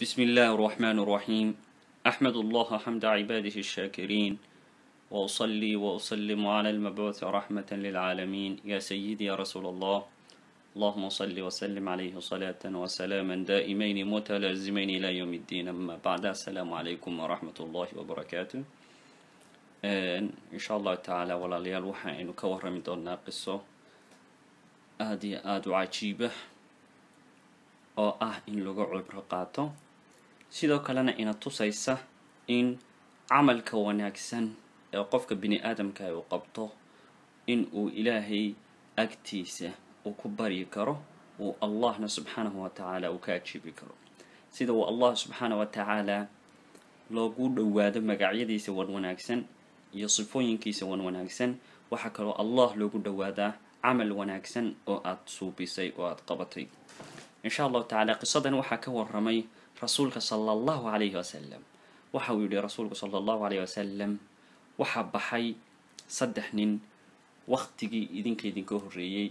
بسم الله الرحمن الرحيم أحمد الله حمد عباده الشاكرين وأصلي وأسلم على المبعوث رحمة للعالمين يا سيدي يا رسول الله اللهم صل وسلم عليه صلاة وسلاما دائمين متلازمين إلى يوم الدين أما بعد السلام عليكم ورحمة الله وبركاته إن شاء الله تعالى ولا ليال وحا إنو كورا من دون قصة آدي آدو عجيبة ah in lagu cibro qaato sidoo kalena ina tusaysa in camalka wanaagsan ee qofka bini aadamka uu qabto in uu ilaahay agtiisa uu ku baryi karo uu allahna subxaanahu wa tacaala uu ka ajiibi karo. Sida uu allah subxaana wa tacaala loogu dhowaado magacyadiisa wan wanaagsan iyo sifooyinkiisa wan wanaagsan waxaa kaloo allah loogu dhowaadaa camal wanaagsan oo aada suubisay oo aada qabatay. Insha allahu tacaala qisadan waxaa ka waramay rasuulka sala allahu calayhi wasalam waxa uu yihi rasuulku sala allahu calayhi wasalam waxaa baxay saddex nin waktigii idinka idinka horreeyey.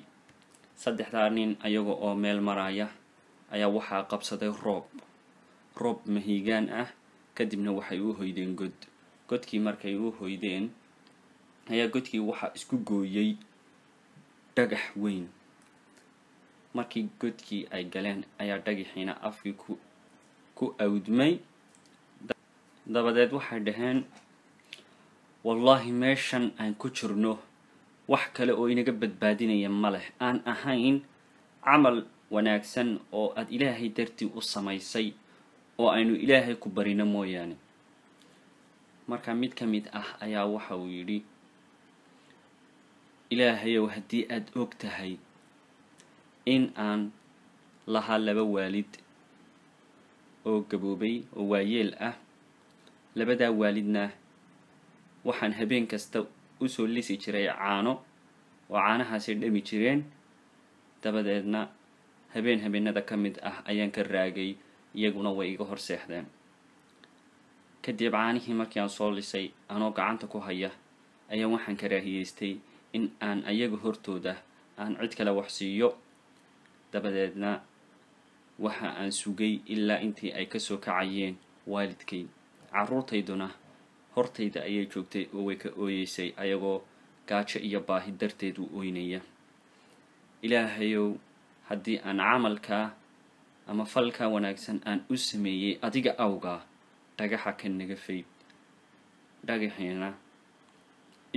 Saddexdaa nin ayaga oo meel maraya ayaa waxaa qabsaday roob. Roob mahiigaan ah kadibna waxay u hoydeen god. Godkii markay u hoydeen ayaa godkii waxaa isku gooyey dhagax weyn. Markii godkii ay galeen ayaa dhagaxiina afkii ku ku awdmay. Dabadeed waxay dhaheen wallaahi meeshan aan ku jirno wax kale oo inaga badbaadinaya ma leh. Aan ahayn camal wanaagsan oo aada ilaahay dartii u samaysay oo aynu ilaahay ku barino mooyaane. Marka mid ka mid ah ayaa waxa uu yidhi ilaahayow haddii aada og tahay in aan lahaa laba waalid oo gaboobay oo waayeel ah. Labadaa waalidna waxaan habeen kasta u soo lisi jiray caano oo caanahaasi dhami jireen. Dabadeedna habeen habeenada ka mid ah ayaan ka raagay iyaguna way iga hor seexdeen. Kadib caanihii markii aan soo lisay anoo gacanta ku haya ayaa waxaan karaahiyeystay in aan ayaga hortooda aan cid kale wax siiyo. Dabadeedna waxa aan sugay ilaa intii ay ka soo kacayeen waalidkay carruurtayduna hortayda ayay joogtay oo way ka ooyeysay ayagoo gaajo iyo baahi darteed u ooynaya ilaahayow haddii aan camalkaa ama falkaa wanaagsan aan u sameeyey adiga awgaa dhagaxa ka naga fayd dhagaxiina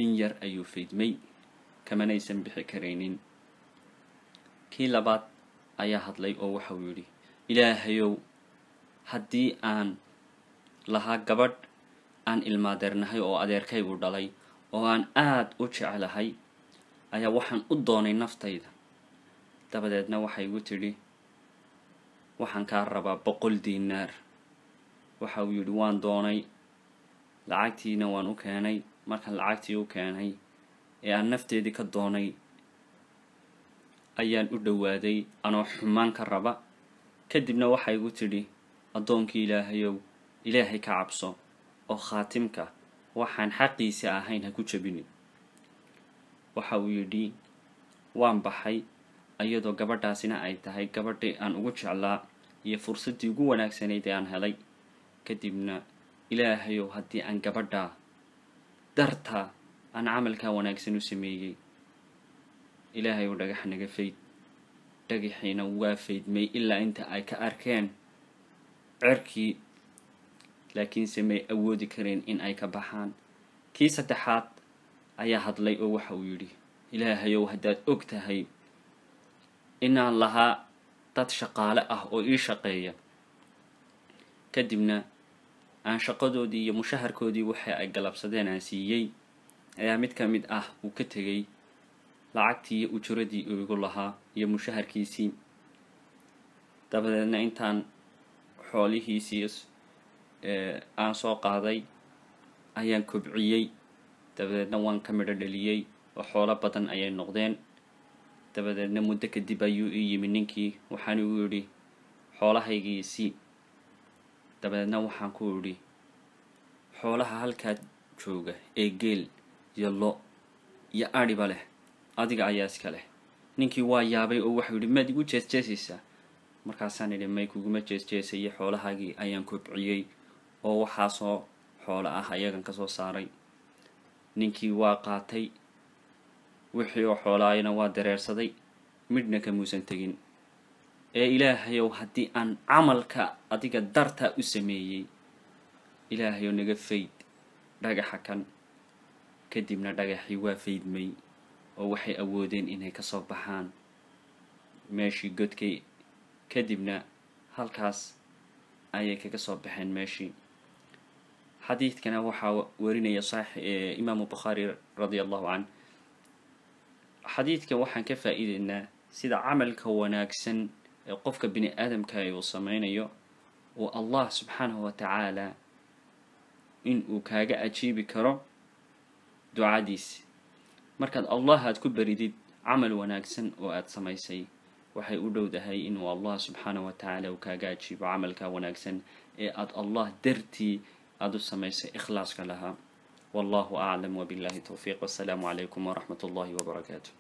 in yar ayuu faydmay kamanaysan bixi karaynin. Kii labaad ayaa hadlay oo waxauu yidhi ilaahayow haddii aan lahaa gabadh aan ilmaadeernahay oo adeerkaygu dhalay oo aan aada u jeclahay ayaa waxaan u doonay naftayda. Dabadeedna waxay igu tidhi waxaan kaa rabaa boqol diinaar. Waxa uu yidhi waan doonay lacagtiina waan u keenay. Markaan lacagtii u keenay ee aan nafteedii ka doonay ayaan u dhowaaday anoo xumaan ka raba kadibna waxay igu tidhi addoonkii ilaahayow ilaahay ka cabso oo khaatimka waxaan xaqiisa ahayn ha ku jabinin. Waxa uu yidhi waan baxay iyadoo gabadhaasina ay tahay gabadhii aan ugu jeclaa iyo fursaddii ugu wanaagsanayd ee aan helay. Kadibna ilaahayow haddii aan gabadhaa dartaa aan camalkaa wanaagsan u sameeyey ilaahay ou dhagax naga fayd dhagaxiina waa faydmay ilaa inta ay ka arkeen cerkii laakiinse may awoodi kareen in ay ka baxaan. Kii saddexaad ayaa hadlay oo waxa uu yidhi ilaahayow haddaad og tahay inaan lahaa dad shaqaale ah oo ii shaqeeya kadibna aan shaqadoodii iyo mushaharkoodii waxa ay galabsadeen aan siiyey ayaa mid ka mid ah uu ka tegay lacagtii ujuradii uu igu lahaa iyo mushaharkiisii dabadeedna intaan xoolihiisii aan soo qaaday ayaan kobciyey. Dabadeedna waan ka midho dhaliyey oo xoolo badan ayay noqdeen. Dabadeedna muddo kadib ayuu ii yimi ninkii waxaan igu yidhi xoolahaygiisii. Dabadeedna waxaan ku idhi xoolaha halkaa jooga ee geel iyo lo iyo adhiba leh adiga ayaa iska leh. Ninkii waa yaabay oo waxau yidhi maad igu jeesjeesaysaa markaasaan idhi may kuguma jeesjeesayay xoolahaagii ayaan kobciyey oo waxaasoo xoolo ah ayagan ka soo saaray. Ninkii waa qaatay wixii oo xoolaayana waa dareersaday midhna kamuusan tegin. Ee ilaahayow haddii aan camalka adiga dartaa u sameeyey ilaahayow naga fayd dhagaxa kan kadibna dhagaxii waa faydmay oo waxay awoodeen inay ka soo baxaan meeshii godkay kadibna halkaas ayay kaga soo baxeen meeshii. Xadiidkana waxaa warinaya sax imaamu bukhaari radia allahu canh. Xadiidkan waxaan ka faa-iideynaa sida camalka wanaagsan ee qofka bini aadamka uu sameynayo oo allah subxaanahu wa tacaala in uu kaaga ajiibi karo ducadiisi markaad allah aad ku baridid camal wanaagsan oo aada samaysay waxay u dhowdahay inuu allah subxaanahu wa tacaala uu kaaga ajiibo camalka wanaagsan ee aada allah dartii aada u samaysay ikhlaaska lahaa. Wallahu aclam wabillahi towfiiq wassalaamu calaykum waraxmat ullahi wabarakaatu